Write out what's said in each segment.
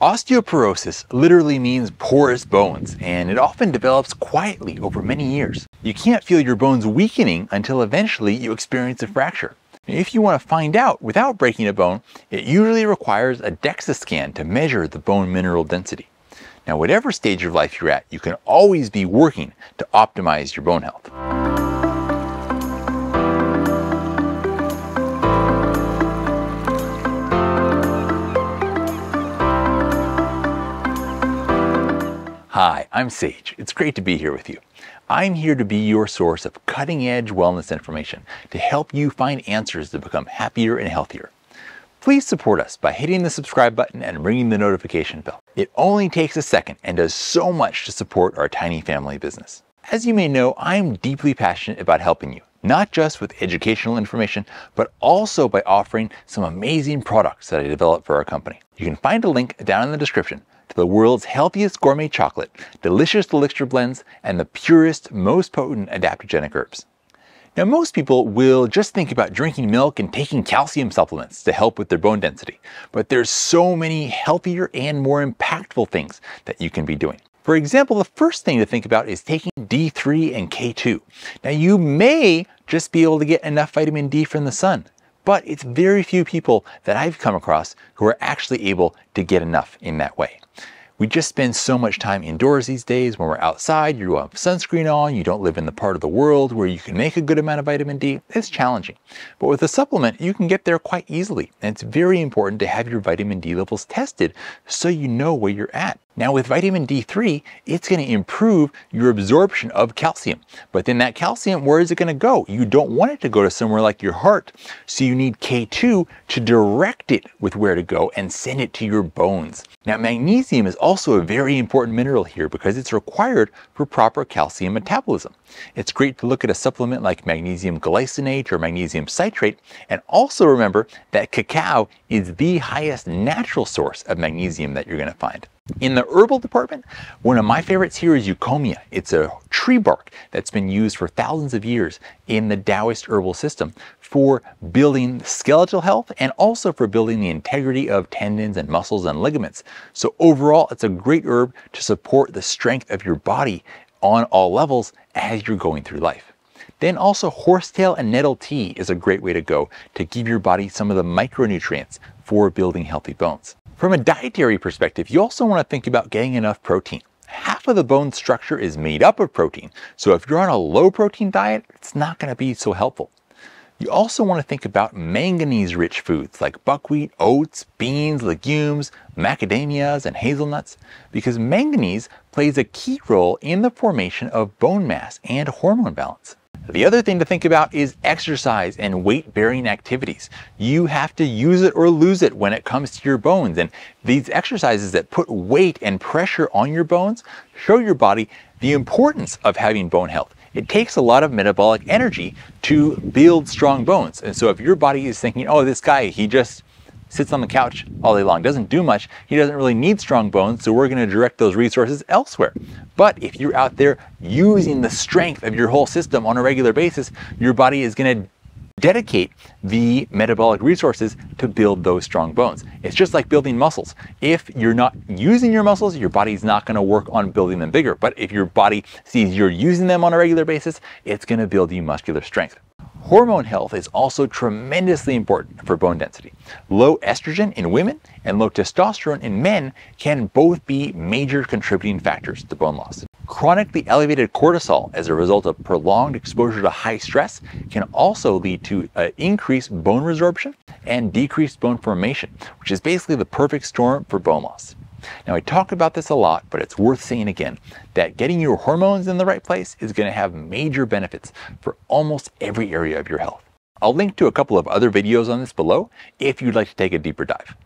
Osteoporosis literally means porous bones, and it often develops quietly over many years. You can't feel your bones weakening until eventually you experience a fracture. If you want to find out without breaking a bone, it usually requires a DEXA scan to measure the bone mineral density. Now, whatever stage of life you're at, you can always be working to optimize your bone health. Hi, I'm Sage. It's great to be here with you. I'm here to be your source of cutting edge wellness information to help you find answers to become happier and healthier. Please support us by hitting the subscribe button and ringing the notification bell. It only takes a second and does so much to support our tiny family business. As you may know, I'm deeply passionate about helping you, not just with educational information, but also by offering some amazing products that I develop for our company. You can find a link down in the description to the world's healthiest gourmet chocolate, delicious elixir blends, and the purest, most potent adaptogenic herbs. Now, most people will just think about drinking milk and taking calcium supplements to help with their bone density, but there's so many healthier and more impactful things that you can be doing. For example, the first thing to think about is taking D3 and K2. Now, you may just be able to get enough vitamin D from the sun, but it's very few people that I've come across who are actually able to get enough in that way. We just spend so much time indoors these days. When we're outside, you have sunscreen on, you don't live in the part of the world where you can make a good amount of vitamin D. It's challenging. But with a supplement, you can get there quite easily. And it's very important to have your vitamin D levels tested so you know where you're at. Now with vitamin D3, it's going to improve your absorption of calcium. But then that calcium, where is it going to go? You don't want it to go to somewhere like your heart. So you need K2 to direct it with where to go and send it to your bones. Now magnesium is also a very important mineral here because it's required for proper calcium metabolism. It's great to look at a supplement like magnesium glycinate or magnesium citrate and also remember that cacao is the highest natural source of magnesium that you're going to find. In the herbal department, one of my favorites here is eucommia. It's a tree bark that's been used for thousands of years in the Taoist herbal system for building skeletal health and also for building the integrity of tendons and muscles and ligaments. So overall, it's a great herb to support the strength of your body on all levels as you're going through life. Then also horsetail and nettle tea is a great way to go to give your body some of the micronutrients for building healthy bones. From a dietary perspective, you also want to think about getting enough protein. Half of the bone structure is made up of protein, so if you're on a low protein diet, it's not going to be so helpful. You also want to think about manganese rich foods like buckwheat, oats, beans, legumes, macadamias, and hazelnuts, because manganese plays a key role in the formation of bone mass and hormone balance. The other thing to think about is exercise and weight bearing activities. You have to use it or lose it when it comes to your bones. And these exercises that put weight and pressure on your bones show your body the importance of having bone health. It takes a lot of metabolic energy to build strong bones. And so if your body is thinking, oh, this guy, he just sits on the couch all day long, doesn't do much, he doesn't really need strong bones, so we're going to direct those resources elsewhere. But if you're out there using the strength of your whole system on a regular basis, your body is going to dedicate the metabolic resources to build those strong bones. It's just like building muscles. If you're not using your muscles, your body's not going to work on building them bigger. But if your body sees you're using them on a regular basis, it's going to build you muscular strength. Hormone health is also tremendously important for bone density. Low estrogen in women and low testosterone in men can both be major contributing factors to bone loss. Chronically elevated cortisol as a result of prolonged exposure to high stress can also lead to uh, increased bone resorption and decreased bone formation, which is basically the perfect storm for bone loss. Now, I talk about this a lot, but it's worth saying again that getting your hormones in the right place is going to have major benefits for almost every area of your health. I'll link to a couple of other videos on this below if you'd like to take a deeper dive.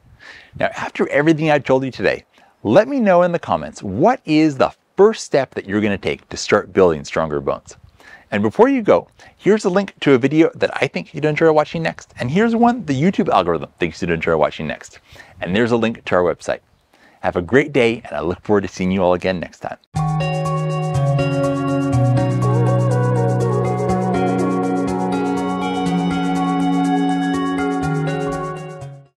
Now, after everything I told you today, let me know in the comments what is the first step that you're going to take to start building stronger bones. And before you go, here's a link to a video that I think you'd enjoy watching next. And here's one the YouTube algorithm thinks you'd enjoy watching next. And there's a link to our website. Have a great day, and I look forward to seeing you all again next time.